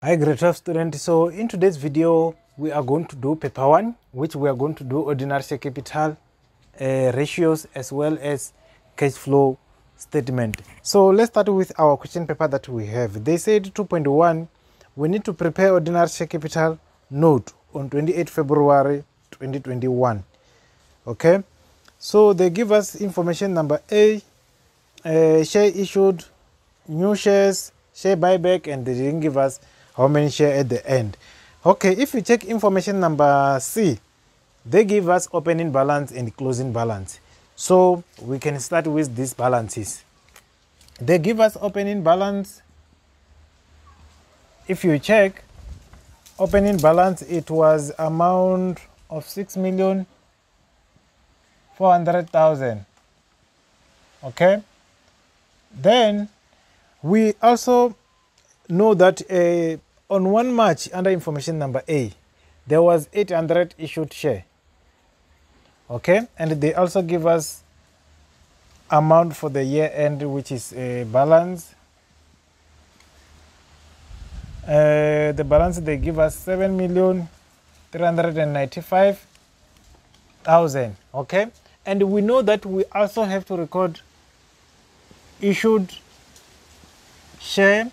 Hi 12 students. So in today's video we are going to do paper 1 which we are going to do ordinary share capital uh, ratios as well as cash flow statement. So let's start with our question paper that we have. They said 2.1 we need to prepare ordinary share capital note on 28 February 2021. Okay. So they give us information number A uh, share issued, new shares, share buyback and they didn't give us how many share at the end. Okay, if you check information number C, they give us opening balance and closing balance. So we can start with these balances. They give us opening balance. If you check opening balance, it was amount of 6 million 400,000. Okay. Then we also know that uh, on 1 March under information number A, there was 800 issued share. Okay, and they also give us amount for the year end, which is a balance. Uh, the balance they give us seven million three hundred and ninety-five thousand. Okay, and we know that we also have to record issued share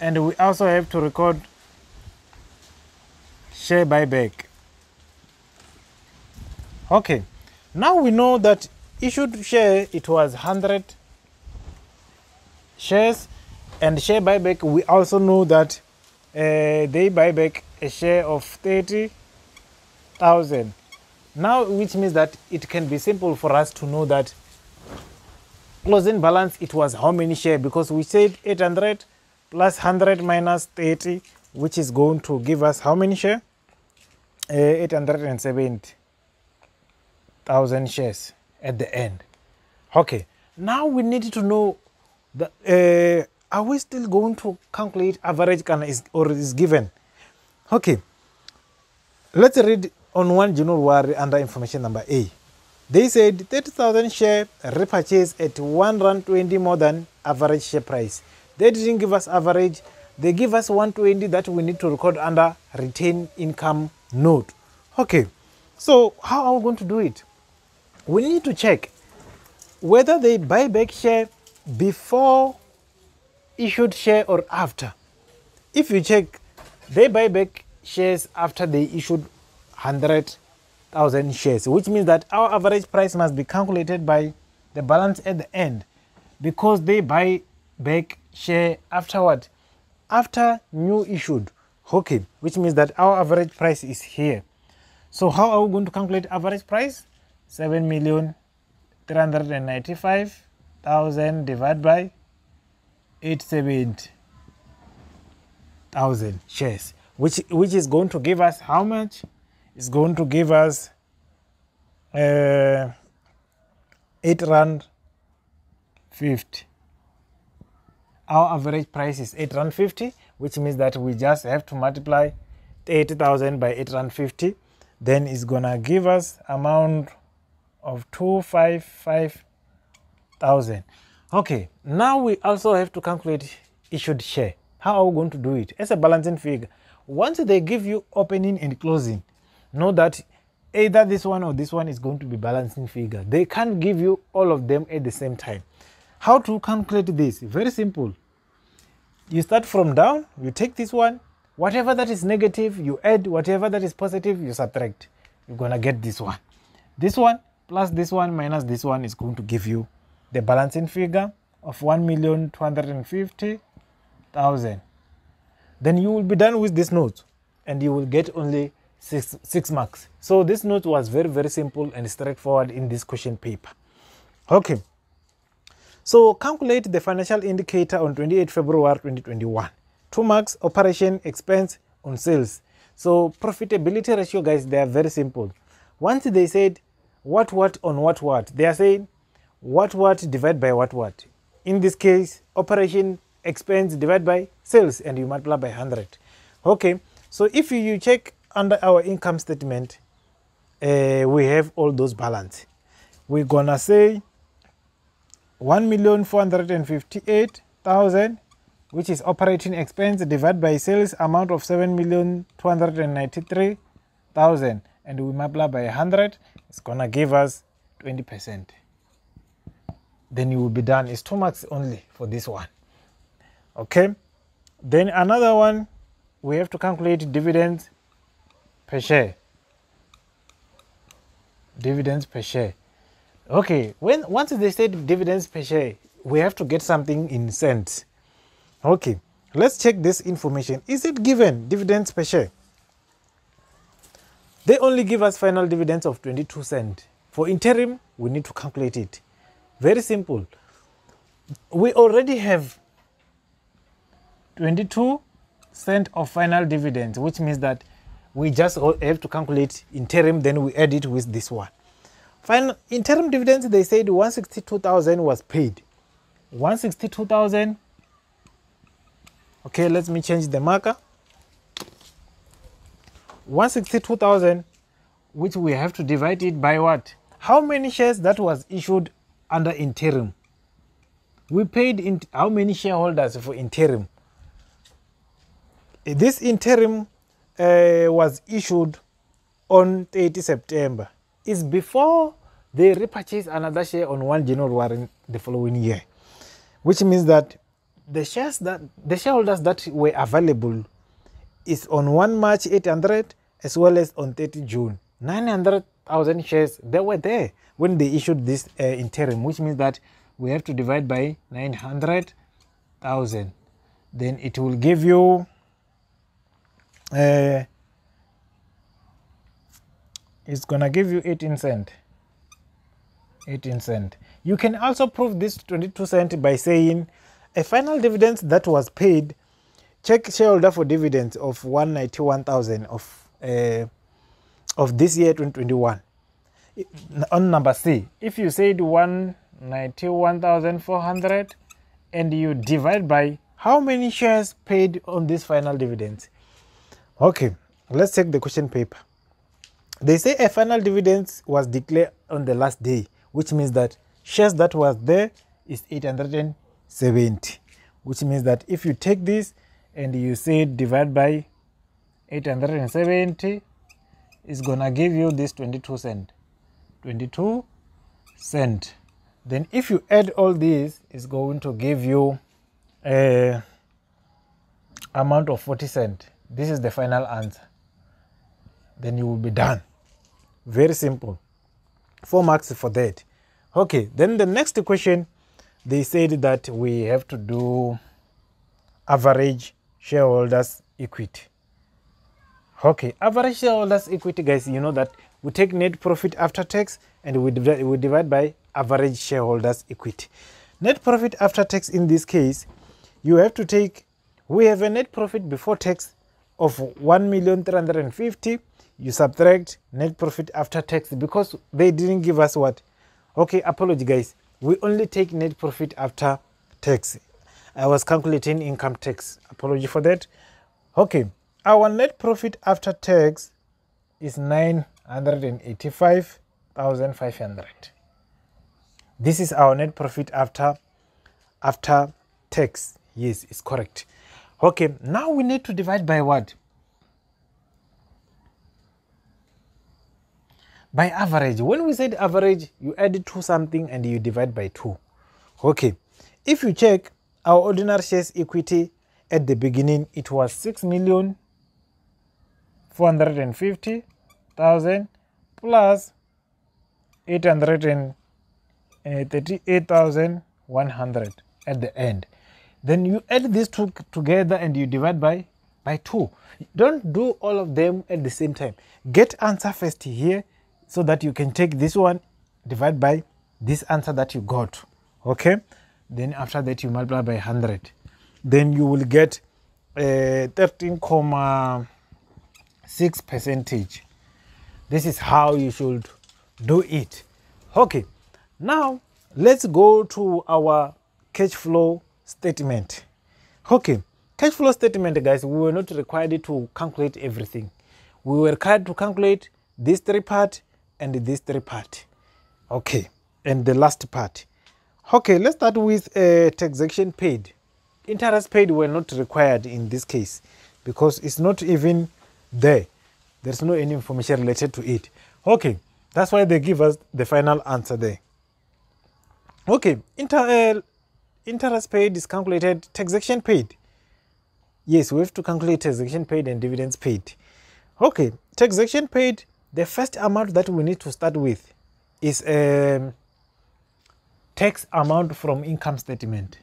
and we also have to record share buyback. Okay. Now we know that issued share it was 100 shares and share buyback. We also know that uh, they buy back a share of 30,000 now which means that it can be simple for us to know that closing balance it was how many share because we said 800 plus 100 minus 30 which is going to give us how many share? Uh, 870,000 shares at the end. Okay now we need to know the uh, are we still going to calculate average can is or is given? Okay let's read on 1 general January under information number A. They said 30,000 share repurchase at 1 rand 20 more than average share price. They didn't give us average. They give us 120 that we need to record under retained income note. Okay, so how are we going to do it? We need to check whether they buy back share before issued share or after. If you check, they buy back shares after they issued 100 thousand shares, which means that our average price must be calculated by the balance at the end because they buy back share afterward after new issued. Okay, which means that our average price is here. So how are we going to calculate average price? 7 million 395,000 divided by 870,000 shares, which, which is going to give us how much? is going to give us uh, 8 rand 50 our average price is 8 rand 50 which means that we just have to multiply 80,000 by 8 rand 50 then it's gonna give us amount of 255,000 okay now we also have to calculate issued share how are we going to do it as a balancing figure once they give you opening and closing know that either this one or this one is going to be balancing figure. They can't give you all of them at the same time. How to calculate this? Very simple. You start from down, you take this one, whatever that is negative, you add, whatever that is positive, you subtract. You're going to get this one. This one plus this one minus this one is going to give you the balancing figure of 1,250,000. Then you will be done with this note and you will get only six, six marks. So this note was very, very simple and straightforward in this question paper. Okay. So calculate the financial indicator on 28 February 2021. Two marks, operation expense on sales. So profitability ratio, guys, they are very simple. Once they said what what on what what, they are saying what what divided by what what. In this case, operation expense divided by sales and you multiply by 100. Okay, so if you check under our income statement, uh, we have all those balance. We're gonna say 1,458,000 which is operating expense divided by sales amount of 7,293,000 and we multiply by 100 it's gonna give us 20 percent. Then you will be done. It's two marks only for this one. Okay? Then another one we have to calculate dividends per share. Dividends per share okay when once they said dividends per share we have to get something in cents. Okay let's check this information. Is it given dividends per share? They only give us final dividends of 22 cent for interim we need to calculate it. Very simple. We already have 22 cent of final dividends which means that we just have to calculate interim then we add it with this one final interim dividends they said 162000 was paid. 162000 okay let me change the marker. 162000 which we have to divide it by what? How many shares that was issued under interim? We paid in how many shareholders for interim? This interim uh, was issued on 30 September is before they repurchase another share on 1 January the following year, which means that the shares that the shareholders that were available is on 1 March 800 as well as on 30 June. 900,000 shares they were there when they issued this uh, interim which means that we have to divide by 900,000 then it will give you uh, it's gonna give you 18 cent. 18 cent. You can also prove this 22 cent by saying a final dividend that was paid check shareholder for dividends of 191,000 of uh, of this year 2021 on number C if you said 191,400 and you divide by how many shares paid on this final dividend? Okay let's take the question paper they say a final dividend was declared on the last day, which means that shares that was there is 870, which means that if you take this and you say divide by 870, it's gonna give you this 22 cent. 22 cent. Then if you add all these, it's going to give you a amount of 40 cent. This is the final answer then you will be done. Very simple. Four marks for that. Okay, then the next question, they said that we have to do average shareholders equity. Okay, average shareholders equity, guys, you know that we take net profit after tax and we divide, we divide by average shareholders equity. Net profit after tax in this case, you have to take, we have a net profit before tax of 1,350 you subtract net profit after tax because they didn't give us what? Okay apology guys. We only take net profit after tax. I was calculating income tax. Apology for that. Okay our net profit after tax is 985,500 this is our net profit after after tax. Yes it's correct. Okay now we need to divide by what by average when we said average you add to something and you divide by 2 okay. If you check our ordinary shares equity at the beginning it was 6 million 450,000 plus 838,100 eh, at the end. Then you add these two together and you divide by by 2 don't do all of them at the same time. Get answer first here so that you can take this one divide by this answer that you got okay? Then after that you multiply by 100 then you will get uh, 13.6 percentage. This is how you should do it. Okay now let's go to our cash flow statement. Okay cash flow statement guys we were not required to calculate everything. We were required to calculate this three part and this three part okay and the last part okay let's start with uh, taxation paid interest paid were not required in this case because it's not even there. There's no any information related to it. Okay, that's why they give us the final answer there. Okay, inter, uh, interest paid is calculated, taxation paid. Yes, we have to calculate taxation paid and dividends paid. Okay, taxation paid, the first amount that we need to start with is a tax amount from income statement.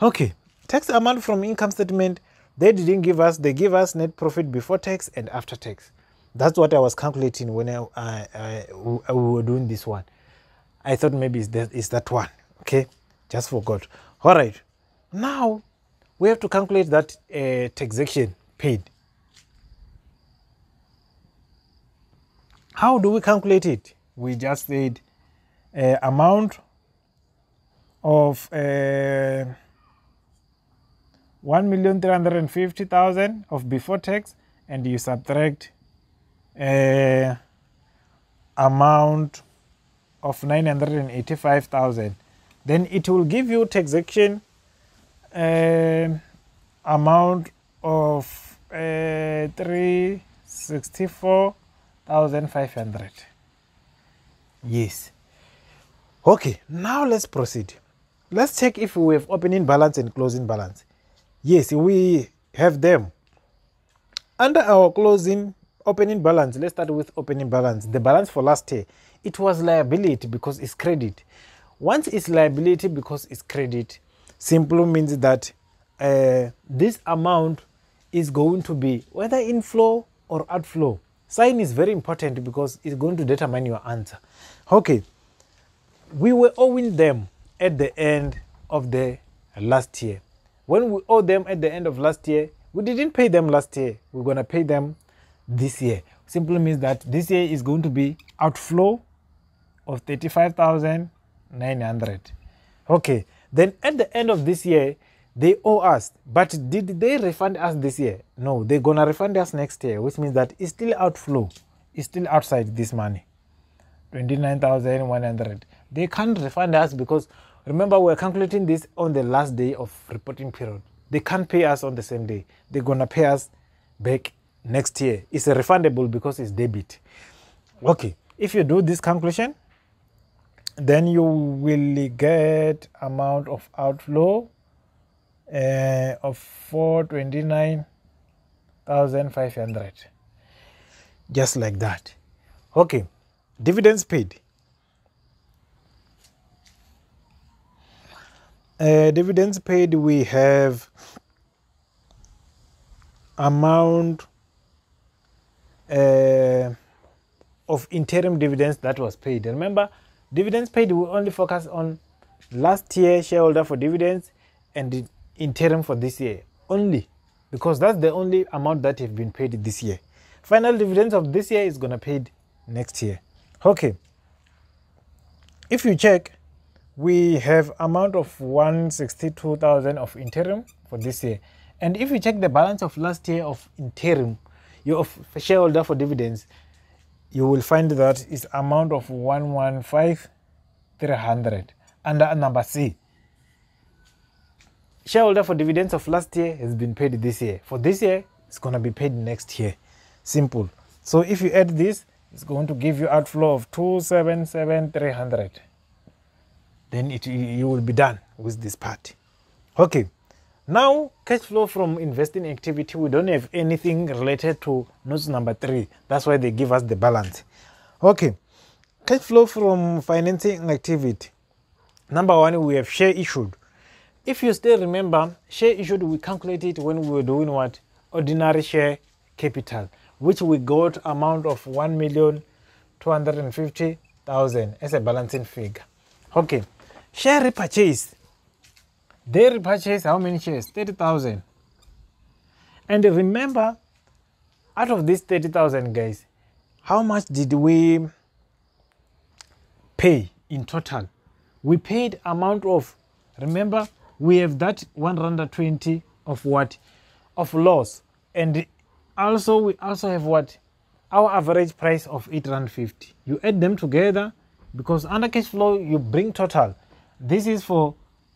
Okay, tax amount from income statement, they didn't give us, they give us net profit before tax and after tax. That's what I was calculating when I, I, I, I we were doing this one. I thought maybe it's that, it's that one. Okay, just forgot. All right, now we have to calculate that uh, taxation paid. How do we calculate it? We just said uh, amount of uh, 1,350,000 of before tax and you subtract uh, amount of 985,000 then it will give you taxation uh, amount of uh, 364,500 yes. Okay now let's proceed. Let's check if we have opening balance and closing balance. Yes we have them. Under our closing opening balance let's start with opening balance. The balance for last year it was liability because it's credit. Once it's liability because it's credit simply means that uh, this amount is going to be whether inflow or outflow sign is very important because it's going to determine your answer. Okay we were owing them at the end of the last year. When we owe them at the end of last year we didn't pay them last year. We're going to pay them this year. Simply means that this year is going to be outflow of 35,900 okay then at the end of this year they owe us. But did they refund us this year? No they're gonna refund us next year which means that it's still outflow. It's still outside this money. 29,100 they can't refund us because remember we're calculating this on the last day of reporting period. They can't pay us on the same day. They're gonna pay us back next year. It's refundable because it's debit. Okay if you do this calculation then you will get amount of outflow uh, of 429,500 just like that. Okay. Dividends paid. Uh, dividends paid we have amount uh, of interim dividends that was paid. Remember, dividends paid will only focus on last year shareholder for dividends and the interim for this year only because that's the only amount that have been paid this year. Final dividends of this year is gonna paid next year. Okay. If you check, we have amount of 162,000 of interim for this year. And if you check the balance of last year of interim, your shareholder for dividends, you will find that is amount of 115,300 under number C. Shareholder for dividends of last year has been paid this year. For this year, it's going to be paid next year. Simple. So if you add this, it's going to give you outflow of 277,300. Then it, you will be done with this part. Okay. Now, cash flow from investing activity, we don't have anything related to notes number three. That's why they give us the balance. Okay, cash flow from financing activity. Number one, we have share issued. If you still remember, share issued, we calculated when we were doing what? Ordinary share capital, which we got amount of 1,250,000 as a balancing figure. Okay, share repurchase they repurchased how many shares? 30,000. And remember, out of these 30,000 guys, how much did we pay in total? We paid amount of, remember, we have that 120 of what? Of loss. And also, we also have what? Our average price of 8 rand 50. You add them together because under cash flow, you bring total. This is for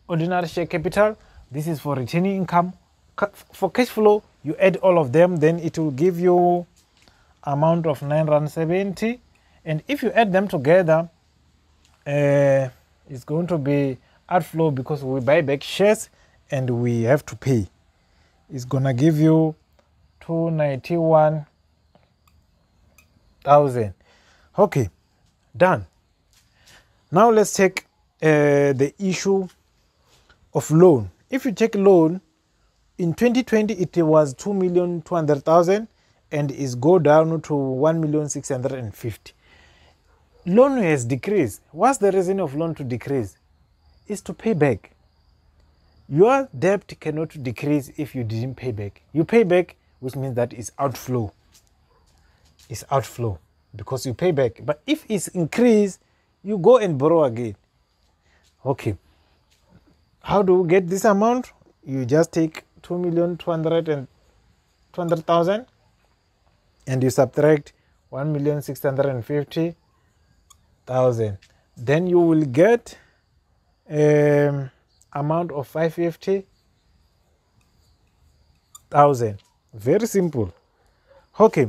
ordinary share capital, this is for retaining income for cash flow you add all of them then it will give you amount of 9 rand 70 and if you add them together uh, it's going to be outflow because we buy back shares and we have to pay. It's gonna give you 291,000 okay done. Now let's take uh, the issue of loan. If you take loan in 2020 it was 2 million 200,000 and is go down to 1 million 650 loan has decreased. What's the reason of loan to decrease is to pay back. Your debt cannot decrease if you didn't pay back. You pay back which means that is outflow. It's outflow because you pay back. But if it's increased, you go and borrow again. Okay. How do we get this amount? You just take 2 million 200 and 200,000 and you subtract 1 million 650,000 then you will get um, amount of 550,000 very simple. Okay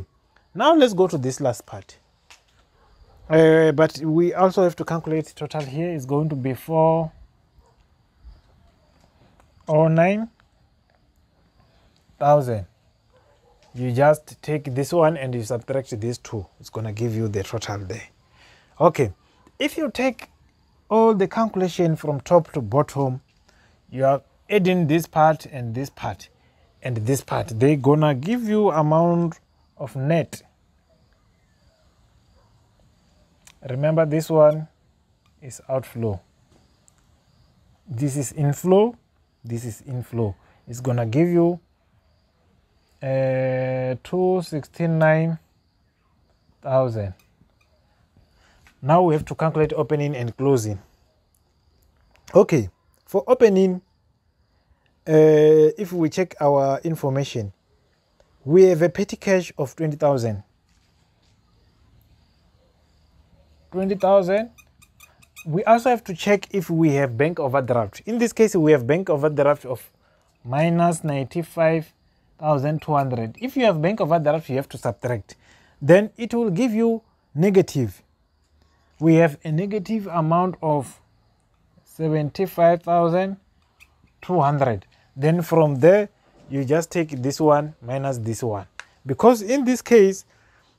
now let's go to this last part. Uh, but we also have to calculate total here. Is going to be 4 or 9 thousand. You just take this one and you subtract these two. It's going to give you the total there. Okay if you take all the calculation from top to bottom you are adding this part and this part and this part. They gonna give you amount of net. Remember this one is outflow. This is inflow. This is inflow. It's gonna give you uh, 269,000. Now we have to calculate opening and closing. Okay, for opening, uh, if we check our information, we have a petty cash of 20,000. 20,000. We also have to check if we have bank overdraft. In this case, we have bank overdraft of minus 95,200 if you have bank overdraft you have to subtract then it will give you negative we have a negative amount of 75200 then from there you just take this one minus this one. Because in this case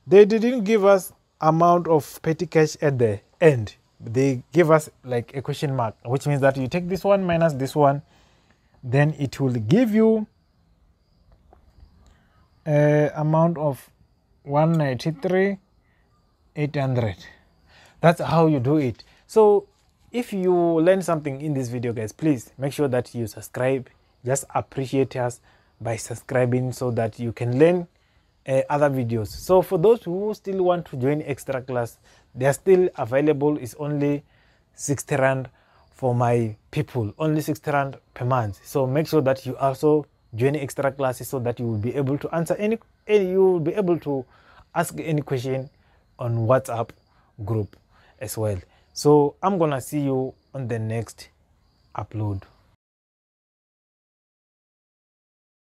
they didn't give us amount of petty cash at the end. They give us like a question mark which means that you take this one minus this one then it will give you uh, amount of 193 800 that's how you do it. So if you learn something in this video guys please make sure that you subscribe. Just appreciate us by subscribing so that you can learn uh, other videos. So for those who still want to join extra class they are still available. It's only 60 rand for my people. Only 60 rand per month. So make sure that you also join extra classes so that you will be able to answer any, any you will be able to ask any question on whatsapp group as well. So i'm gonna see you on the next upload